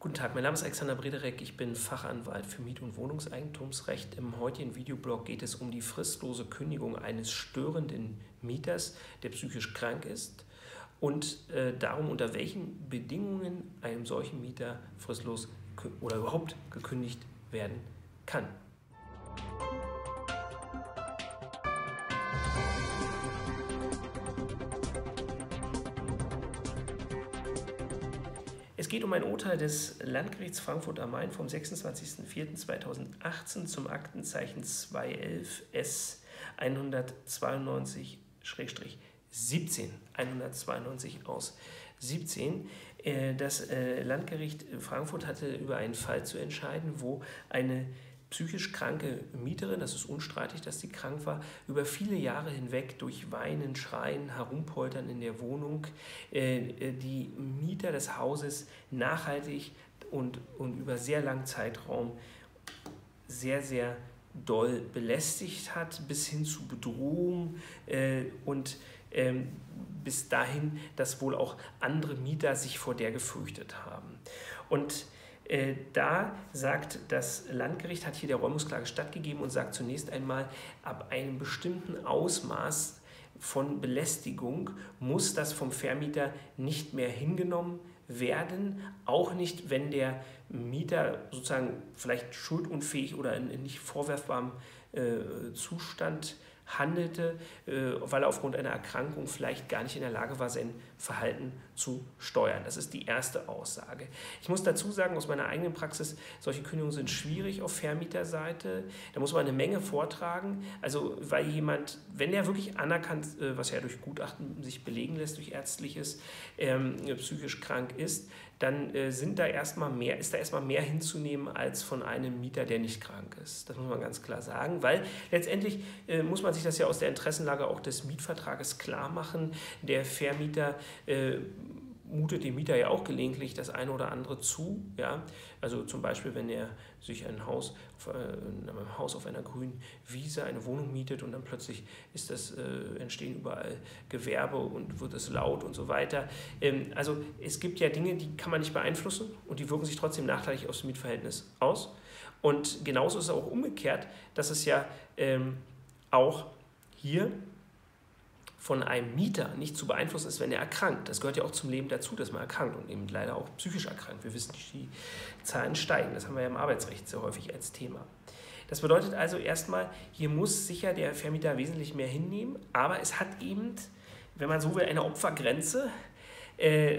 Guten Tag, mein Name ist Alexander Brederek, ich bin Fachanwalt für Miet- und Wohnungseigentumsrecht. Im heutigen Videoblog geht es um die fristlose Kündigung eines störenden Mieters, der psychisch krank ist und äh, darum, unter welchen Bedingungen einem solchen Mieter fristlos oder überhaupt gekündigt werden kann. Es geht um ein Urteil des Landgerichts Frankfurt am Main vom 26.04.2018 zum Aktenzeichen 211 S 192-17. 192 aus 17. Äh, das äh, Landgericht Frankfurt hatte über einen Fall zu entscheiden, wo eine psychisch kranke Mieterin, das ist unstreitig, dass sie krank war, über viele Jahre hinweg durch Weinen, Schreien, Herumpoltern in der Wohnung äh, äh, die Mieter des Hauses nachhaltig und, und über sehr langen Zeitraum sehr, sehr doll belästigt hat, bis hin zu Bedrohung äh, und ähm, bis dahin, dass wohl auch andere Mieter sich vor der gefürchtet haben. Und da sagt das Landgericht, hat hier der Räumungsklage stattgegeben und sagt zunächst einmal, ab einem bestimmten Ausmaß von Belästigung muss das vom Vermieter nicht mehr hingenommen werden, auch nicht, wenn der Mieter sozusagen vielleicht schuldunfähig oder in, nicht vorwerfbarem äh, Zustand handelte, äh, weil er aufgrund einer Erkrankung vielleicht gar nicht in der Lage war, sein Verhalten zu steuern. Das ist die erste Aussage. Ich muss dazu sagen, aus meiner eigenen Praxis, solche Kündigungen sind schwierig auf Vermieterseite. Da muss man eine Menge vortragen. Also, weil jemand, wenn er wirklich anerkannt, äh, was ja durch Gutachten sich belegen lässt, durch ärztliches, ähm, psychisch krank ist, dann äh, sind da erstmal mehr, ist da erstmal mehr hinzunehmen als von einem Mieter, der nicht krank ist. Das muss man ganz klar sagen, weil letztendlich äh, muss man sich das ja aus der Interessenlage auch des Mietvertrages klar machen. Der Vermieter äh, mutet dem Mieter ja auch gelegentlich das eine oder andere zu. Ja? Also zum Beispiel, wenn er sich ein Haus, auf, äh, ein Haus auf einer grünen Wiese, eine Wohnung mietet und dann plötzlich ist das, äh, entstehen überall Gewerbe und wird es laut und so weiter. Ähm, also es gibt ja Dinge, die kann man nicht beeinflussen und die wirken sich trotzdem nachteilig aufs Mietverhältnis aus. Und genauso ist es auch umgekehrt, dass es ja ähm, auch hier von einem Mieter nicht zu beeinflussen ist, wenn er erkrankt. Das gehört ja auch zum Leben dazu, dass man erkrankt und eben leider auch psychisch erkrankt. Wir wissen, die Zahlen steigen. Das haben wir ja im Arbeitsrecht sehr häufig als Thema. Das bedeutet also erstmal, hier muss sicher der Vermieter wesentlich mehr hinnehmen, aber es hat eben, wenn man so will, eine Opfergrenze,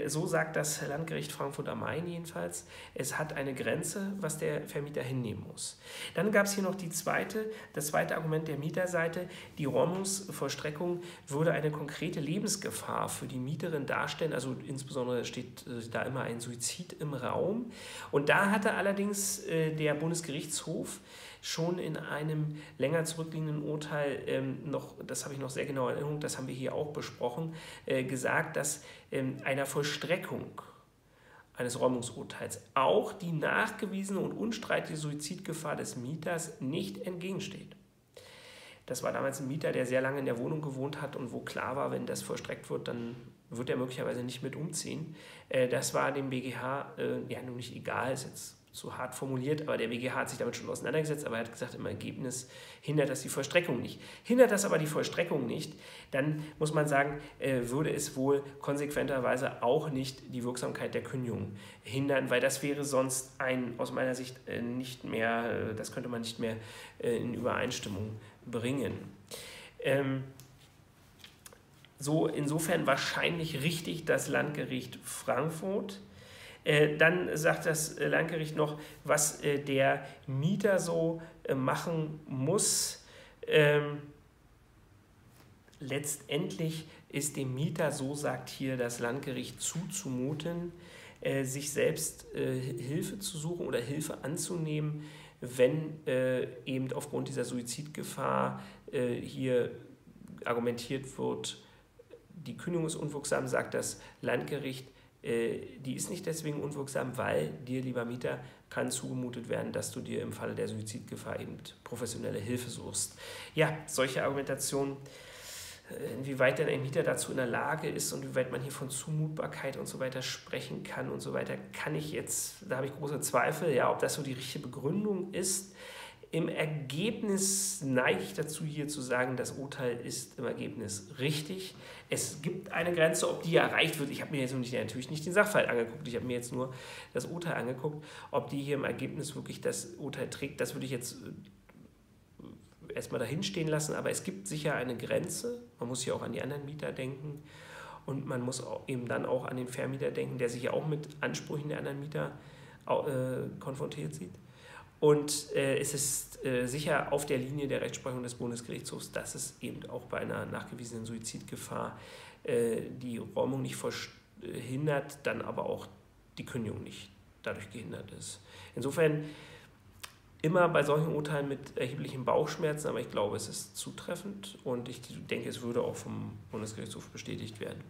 so sagt das Landgericht Frankfurt am Main jedenfalls. Es hat eine Grenze, was der Vermieter hinnehmen muss. Dann gab es hier noch die zweite, das zweite Argument der Mieterseite. Die Räumungsvollstreckung würde eine konkrete Lebensgefahr für die Mieterin darstellen. Also insbesondere steht äh, da immer ein Suizid im Raum. Und da hatte allerdings äh, der Bundesgerichtshof schon in einem länger zurückliegenden Urteil ähm, noch, das habe ich noch sehr genau in Erinnerung, das haben wir hier auch besprochen, äh, gesagt, dass ähm, einer Vollstreckung eines Räumungsurteils auch die nachgewiesene und unstreitige Suizidgefahr des Mieters nicht entgegensteht. Das war damals ein Mieter, der sehr lange in der Wohnung gewohnt hat und wo klar war, wenn das vollstreckt wird, dann wird er möglicherweise nicht mit umziehen. Äh, das war dem BGH äh, ja nun nicht egal, ist jetzt so hart formuliert, aber der BGH hat sich damit schon auseinandergesetzt, aber er hat gesagt, im Ergebnis hindert das die Vollstreckung nicht. Hindert das aber die Vollstreckung nicht, dann muss man sagen, äh, würde es wohl konsequenterweise auch nicht die Wirksamkeit der Kündigung hindern, weil das wäre sonst ein, aus meiner Sicht, äh, nicht mehr, äh, das könnte man nicht mehr in Übereinstimmung bringen. Ähm, so insofern wahrscheinlich richtig das Landgericht Frankfurt dann sagt das äh, Landgericht noch, was äh, der Mieter so machen muss. Ähm, letztendlich ist dem Mieter, so sagt hier das Landgericht, zuzumuten, sich selbst Hilfe zu suchen oder Hilfe anzunehmen, wenn eben aufgrund dieser Suizidgefahr hier argumentiert wird, die Kündigung ist unwirksam, sagt das Landgericht, äh, die ist nicht deswegen unwirksam, weil dir, lieber Mieter, kann zugemutet werden, dass du dir im Falle der Suizidgefahr eben professionelle Hilfe suchst. Ja, solche Argumentationen inwieweit denn ein Mieter dazu in der Lage ist und wie weit man hier von Zumutbarkeit und so weiter sprechen kann und so weiter, kann ich jetzt, da habe ich große Zweifel, ja, ob das so die richtige Begründung ist. Im Ergebnis neige ich dazu, hier zu sagen, das Urteil ist im Ergebnis richtig. Es gibt eine Grenze, ob die erreicht wird. Ich habe mir jetzt natürlich nicht den Sachverhalt angeguckt, ich habe mir jetzt nur das Urteil angeguckt. Ob die hier im Ergebnis wirklich das Urteil trägt, das würde ich jetzt äh, erstmal dahin stehen lassen. Aber es gibt sicher eine Grenze. Man muss hier auch an die anderen Mieter denken. Und man muss eben dann auch an den Vermieter denken, der sich ja auch mit Ansprüchen der anderen Mieter äh, konfrontiert sieht. Und äh, es ist äh, sicher auf der Linie der Rechtsprechung des Bundesgerichtshofs, dass es eben auch bei einer nachgewiesenen Suizidgefahr äh, die Räumung nicht verhindert, dann aber auch die Kündigung nicht dadurch gehindert ist. Insofern immer bei solchen Urteilen mit erheblichen Bauchschmerzen, aber ich glaube, es ist zutreffend und ich denke, es würde auch vom Bundesgerichtshof bestätigt werden.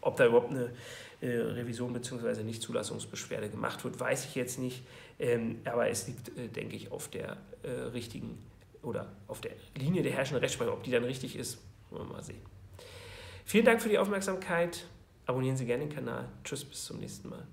Ob da überhaupt eine äh, Revision bzw. Nichtzulassungsbeschwerde gemacht wird, weiß ich jetzt nicht. Ähm, aber es liegt, äh, denke ich, auf der äh, richtigen oder auf der Linie der herrschenden Rechtsprechung. Ob die dann richtig ist, wollen wir mal sehen. Vielen Dank für die Aufmerksamkeit. Abonnieren Sie gerne den Kanal. Tschüss, bis zum nächsten Mal.